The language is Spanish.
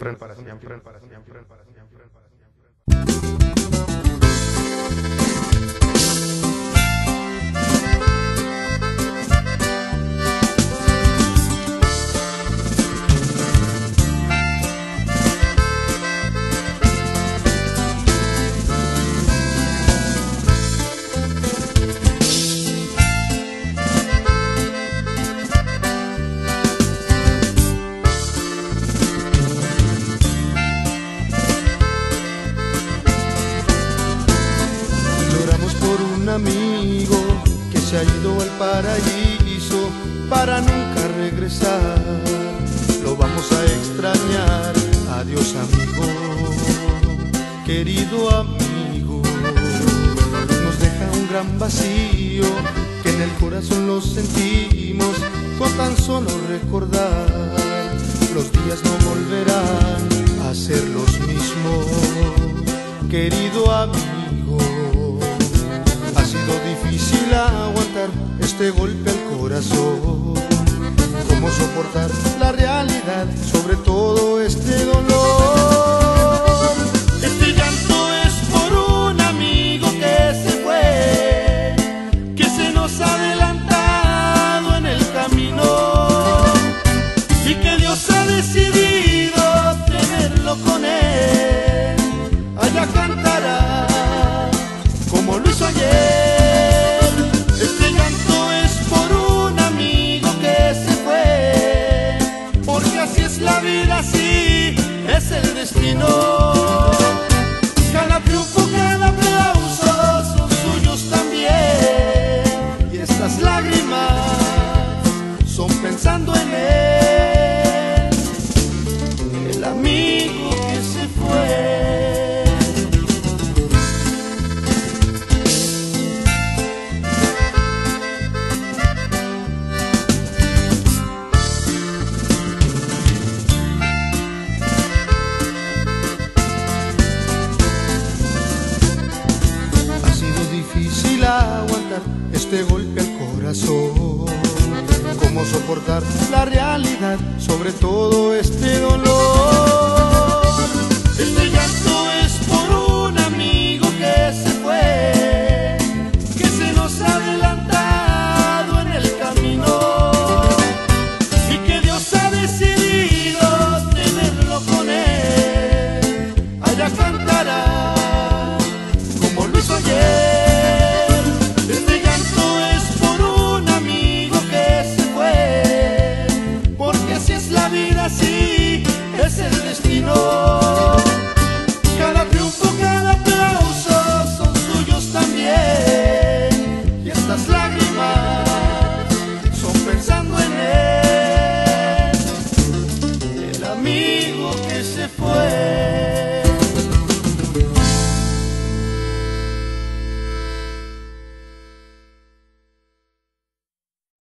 siempre, para siempre, para siempre, para siempre. Lloramos amigo que se ha ido al paraíso para nunca regresar. Lo vamos a extrañar. Adiós amigo, querido amigo. Nos deja un gran vacío que en el corazón lo sentimos con tan solo recordar. Los días no volverán a ser los mismos querido amigo. Este golpe al corazón. ¿Cómo soportar la realidad sobre todo este dolor? Este llanto es por un amigo que se fue, que se nos ha adelantado en el camino y que Dios ha decidido tenerlo con él. La vida, así es el destino. Difícil aguantar este golpe al corazón. Cómo soportar la realidad sobre todo este dolor.